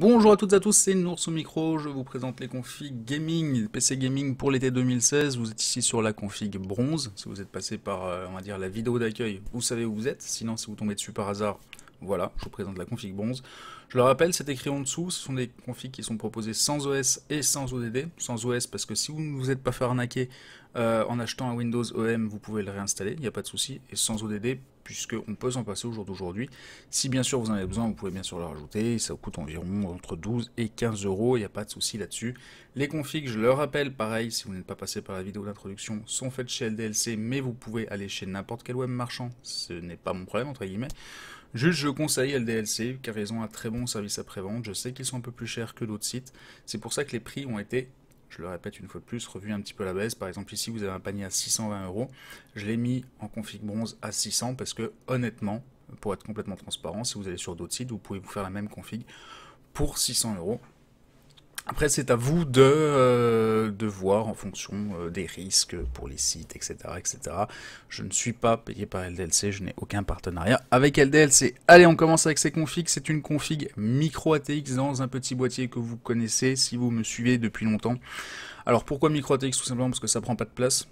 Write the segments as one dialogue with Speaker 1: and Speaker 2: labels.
Speaker 1: Bonjour à toutes et à tous, c'est Nours au micro, je vous présente les configs gaming, PC gaming pour l'été 2016, vous êtes ici sur la config bronze, si vous êtes passé par, euh, on dire, la vidéo d'accueil, vous savez où vous êtes, sinon si vous tombez dessus par hasard, voilà, je vous présente la config bronze. Je le rappelle, c'est écrit en dessous, ce sont des configs qui sont proposés sans OS et sans ODD. Sans OS parce que si vous ne vous êtes pas fait arnaquer euh, en achetant un Windows OM, vous pouvez le réinstaller, il n'y a pas de souci. Et sans ODD, puisqu'on peut s'en passer au jour d'aujourd'hui. Si bien sûr vous en avez besoin, vous pouvez bien sûr le rajouter, ça coûte environ entre 12 et 15 euros, il n'y a pas de souci là-dessus. Les configs, je le rappelle, pareil, si vous n'êtes pas passé par la vidéo d'introduction, sont faites chez LDLC, mais vous pouvez aller chez n'importe quel web marchand, ce n'est pas mon problème, entre guillemets. Juste, je conseille LDLC, car ils ont un très bon service après-vente, je sais qu'ils sont un peu plus chers que d'autres sites, c'est pour ça que les prix ont été je le répète une fois de plus, revu un petit peu la baisse. Par exemple, ici, vous avez un panier à 620 euros. Je l'ai mis en config bronze à 600 parce que, honnêtement, pour être complètement transparent, si vous allez sur d'autres sites, vous pouvez vous faire la même config pour 600 euros. Après, c'est à vous de, euh, de voir en fonction euh, des risques pour les sites, etc., etc. Je ne suis pas payé par LDLC, je n'ai aucun partenariat avec LDLC. Allez, on commence avec ces configs. C'est une config micro ATX dans un petit boîtier que vous connaissez si vous me suivez depuis longtemps. Alors, pourquoi micro ATX Tout simplement parce que ça prend pas de place.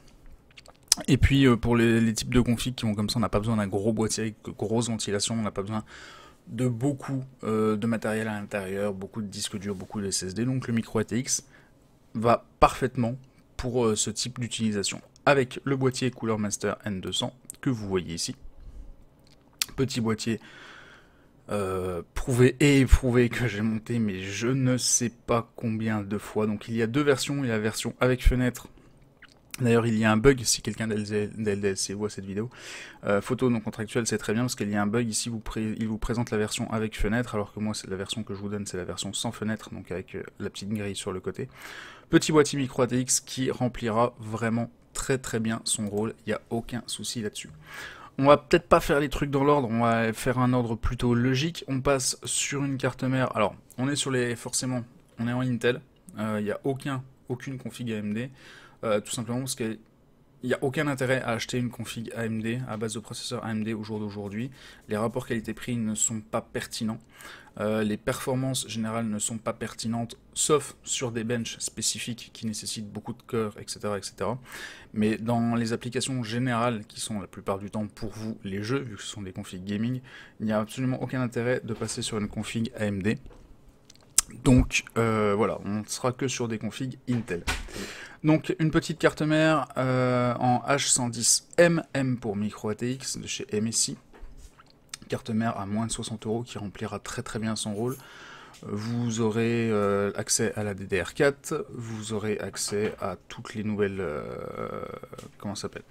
Speaker 1: Et puis, euh, pour les, les, types de configs qui vont comme ça, on n'a pas besoin d'un gros boîtier avec grosse ventilation, on n'a pas besoin de beaucoup euh, de matériel à l'intérieur, beaucoup de disques durs, beaucoup de SSD. Donc le micro ATX va parfaitement pour euh, ce type d'utilisation. Avec le boîtier Cooler Master N200 que vous voyez ici. Petit boîtier euh, prouvé et éprouvé que j'ai monté, mais je ne sais pas combien de fois. Donc il y a deux versions, il y a la version avec fenêtre D'ailleurs, il y a un bug, si quelqu'un d'LDLC voit cette vidéo. Euh, photo non contractuelle, c'est très bien, parce qu'il y a un bug ici, il vous présente la version avec fenêtre, alors que moi, la version que je vous donne, c'est la version sans fenêtre, donc avec euh, la petite grille sur le côté. Petit boîtier micro ATX qui remplira vraiment très très bien son rôle, il n'y a aucun souci là-dessus. On va peut-être pas faire les trucs dans l'ordre, on va faire un ordre plutôt logique. On passe sur une carte mère. Alors, on est sur les... forcément, on est en Intel, euh, il n'y a aucun, aucune config AMD. Euh, tout simplement parce qu'il n'y a aucun intérêt à acheter une config AMD à base de processeur AMD au jour d'aujourd'hui. Les rapports qualité-prix ne sont pas pertinents. Euh, les performances générales ne sont pas pertinentes, sauf sur des benches spécifiques qui nécessitent beaucoup de cœur, etc., etc. Mais dans les applications générales, qui sont la plupart du temps pour vous les jeux, vu que ce sont des configs gaming, il n'y a absolument aucun intérêt de passer sur une config AMD. Donc euh, voilà, on ne sera que sur des configs Intel. Donc une petite carte mère euh, en H110MM pour micro ATX de chez MSI. Carte mère à moins de 60 euros qui remplira très très bien son rôle. Vous aurez euh, accès à la DDR4, vous aurez accès à toutes les nouvelles euh, comment s'appelle?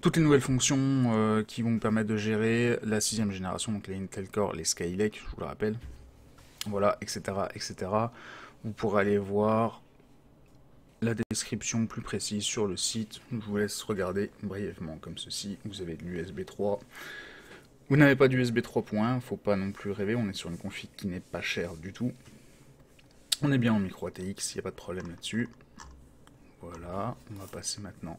Speaker 1: Toutes les nouvelles fonctions qui vont vous permettre de gérer la sixième génération, donc les Intel Core, les Skylake, je vous le rappelle. Voilà, etc., etc. Vous pourrez aller voir la description plus précise sur le site. Je vous laisse regarder brièvement comme ceci. Vous avez de l'USB 3. Vous n'avez pas d'USB 3.1, faut pas non plus rêver, on est sur une config qui n'est pas chère du tout. On est bien en micro ATX, il n'y a pas de problème là-dessus. Voilà, on va passer maintenant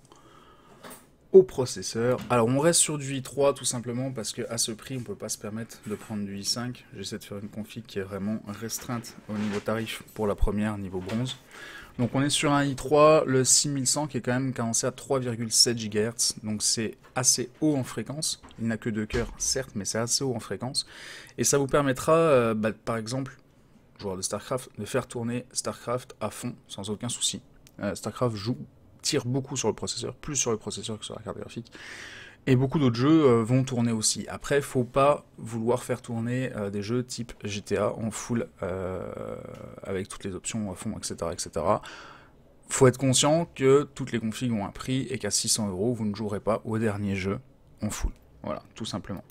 Speaker 1: au processeur. Alors on reste sur du i3 tout simplement parce qu'à ce prix on peut pas se permettre de prendre du i5. J'essaie de faire une config qui est vraiment restreinte au niveau tarif pour la première niveau bronze. Donc on est sur un i3, le 6100 qui est quand même cadencé à 3,7 GHz, donc c'est assez haut en fréquence. Il n'a que deux cœurs, certes, mais c'est assez haut en fréquence. Et ça vous permettra, euh, bah, par exemple, joueur de StarCraft, de faire tourner StarCraft à fond, sans aucun souci. Euh, StarCraft joue, tire beaucoup sur le processeur, plus sur le processeur que sur la carte graphique. Et beaucoup d'autres jeux euh, vont tourner aussi. Après, faut pas vouloir faire tourner euh, des jeux type GTA en full euh, avec toutes les options à fond, etc., etc. Faut être conscient que toutes les configs ont un prix et qu'à 600 euros, vous ne jouerez pas au dernier jeu en full. Voilà, tout simplement.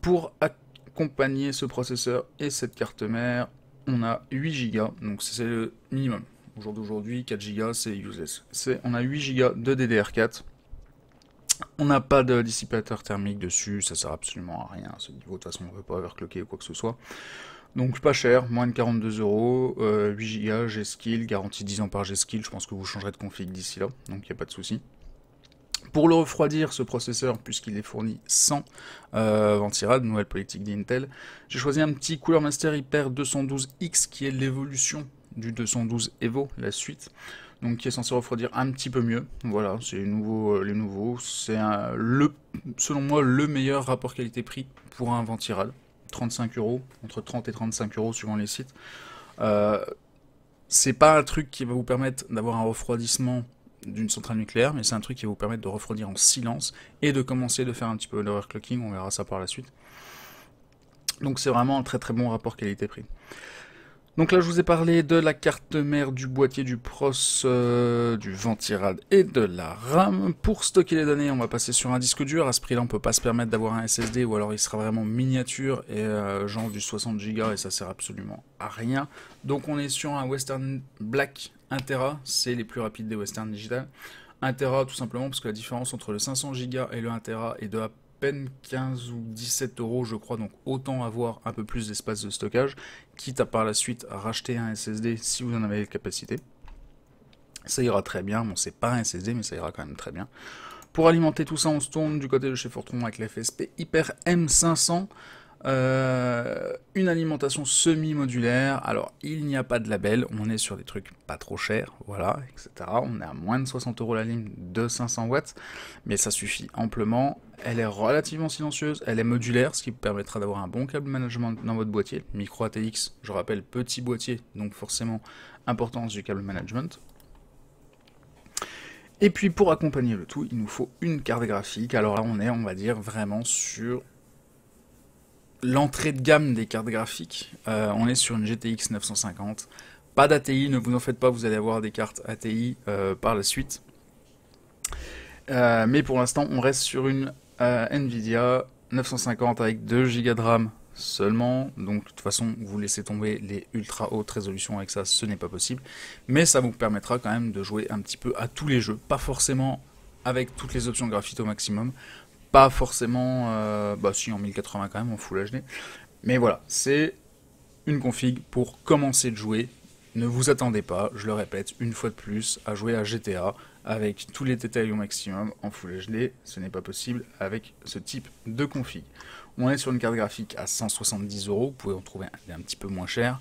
Speaker 1: Pour accompagner ce processeur et cette carte mère, on a 8 Go, donc c'est le minimum. Au jour d'aujourd'hui, 4 Go, c'est useless. On a 8 Go de DDR4 on n'a pas de dissipateur thermique dessus, ça sert absolument à rien à ce niveau, de toute façon on ne veut pas overclocker ou quoi que ce soit. Donc pas cher, moins de 42 euros, 8 Go, G-Skill, garantie 10 ans par G-Skill, je pense que vous changerez de config d'ici là, donc il n'y a pas de souci. Pour le refroidir, ce processeur, puisqu'il est fourni sans euh, ventirad, nouvelle politique d'Intel, j'ai choisi un petit Cooler Master Hyper 212X qui est l'évolution du 212 Evo, la suite, donc qui est censé refroidir un petit peu mieux. Voilà, c'est nouveau, euh, les nouveaux. C'est le, selon moi le meilleur rapport qualité-prix pour un ventirad. 35 euros, entre 30 et 35 euros suivant les sites. Euh, c'est pas un truc qui va vous permettre d'avoir un refroidissement d'une centrale nucléaire, mais c'est un truc qui va vous permettre de refroidir en silence et de commencer de faire un petit peu d'overclocking, on verra ça par la suite. Donc c'est vraiment un très très bon rapport qualité-prix. Donc là, je vous ai parlé de la carte mère, du boîtier, du pros, euh, du ventirad et de la RAM. Pour stocker les données, on va passer sur un disque dur. À ce prix-là, on peut pas se permettre d'avoir un SSD ou alors il sera vraiment miniature et euh, genre du 60 Go et ça sert absolument à rien. Donc on est sur un Western Black 1 Tera, c'est les plus rapides des Western Digital. 1 Tera tout simplement parce que la différence entre le 500 Go et le 1 Tera est de 15 ou 17 euros, je crois, donc autant avoir un peu plus d'espace de stockage, quitte à par la suite racheter un SSD si vous en avez la capacité. Ça ira très bien, bon c'est pas un SSD mais ça ira quand même très bien. Pour alimenter tout ça, on se tourne du côté de chez Fortron avec l'FSP Hyper M500. Euh, une alimentation semi-modulaire. Alors, il n'y a pas de label, on est sur des trucs pas trop chers, voilà, etc. On est à moins de 60 euros la ligne de 500 watts, mais ça suffit amplement. Elle est relativement silencieuse, elle est modulaire, ce qui permettra d'avoir un bon câble management dans votre boîtier. Micro ATX, je rappelle, petit boîtier, donc forcément importance du câble management. Et puis pour accompagner le tout, il nous faut une carte graphique. Alors là, on est, on va dire, vraiment sur l'entrée de gamme des cartes graphiques. Euh, on est sur une GTX 950. Pas d'ATI, ne vous en faites pas, vous allez avoir des cartes ATI euh, par la suite. Euh, mais pour l'instant, on reste sur une Nvidia 950 avec 2 Go de RAM seulement. Donc de toute façon, vous laissez tomber les ultra hautes résolutions avec ça, ce n'est pas possible. Mais ça vous permettra quand même de jouer un petit peu à tous les jeux. Pas forcément avec toutes les options graphiques au maximum, pas forcément, euh, bah si en 1080 quand même, en Full HD. Mais voilà, c'est une config pour commencer de jouer. Ne vous attendez pas, je le répète une fois de plus, à jouer à GTA avec tous les détails au maximum en Full HD. Ce n'est pas possible avec ce type de config. On est sur une carte graphique à 170 euros, vous pouvez en trouver un, un petit peu moins cher.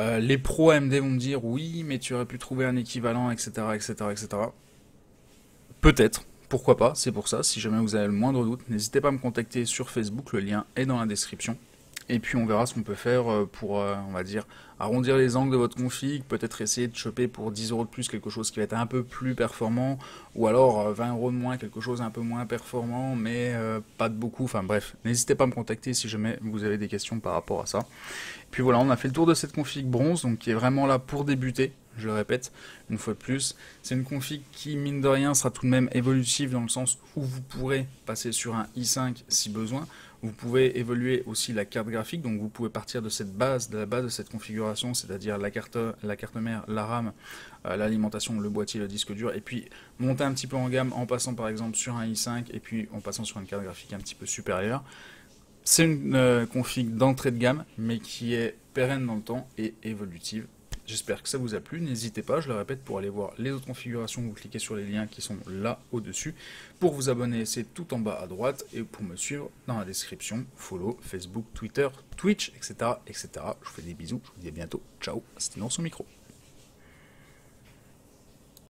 Speaker 1: Euh, les pros AMD vont me dire oui, mais tu aurais pu trouver un équivalent, etc., etc., etc. Peut-être, pourquoi pas, c'est pour ça. Si jamais vous avez le moindre doute, n'hésitez pas à me contacter sur Facebook, le lien est dans la description. Et puis on verra ce qu'on peut faire euh, pour, euh, on va dire, arrondir les angles de votre config, peut-être essayer de choper pour 10 euros de plus quelque chose qui va être un peu plus performant, ou alors 20 euh, euros de moins quelque chose un peu moins performant, mais pas de beaucoup. Enfin bref, n'hésitez pas à me contacter si jamais vous avez des questions par rapport à ça. Et puis voilà, on a fait le tour de cette config bronze, donc qui est vraiment là pour débuter je le répète une fois de plus. C'est une config qui, mine de rien, sera tout de même évolutive dans le sens où vous pourrez passer sur un i5 si besoin. Vous pouvez évoluer aussi la carte graphique, donc vous pouvez partir de cette base, de la base de cette configuration, c'est-à-dire la carte, la carte mère, la RAM, euh, l'alimentation, le boîtier, le disque dur, et puis monter un petit peu en gamme en passant par exemple sur un i5 et puis en passant sur une carte graphique un petit peu supérieure. C'est une euh, config d'entrée de gamme, mais qui est pérenne dans le temps et évolutive. J'espère que ça vous a plu. N'hésitez pas, je le répète, pour aller voir les autres configurations, vous cliquez sur les liens qui sont là au-dessus. Pour vous abonner, c'est tout en bas à droite. Et pour me suivre, dans la description, follow, Facebook, Twitter, Twitch, etc. etc. Je vous fais des bisous, je vous dis à bientôt. Ciao, c'était dans son micro.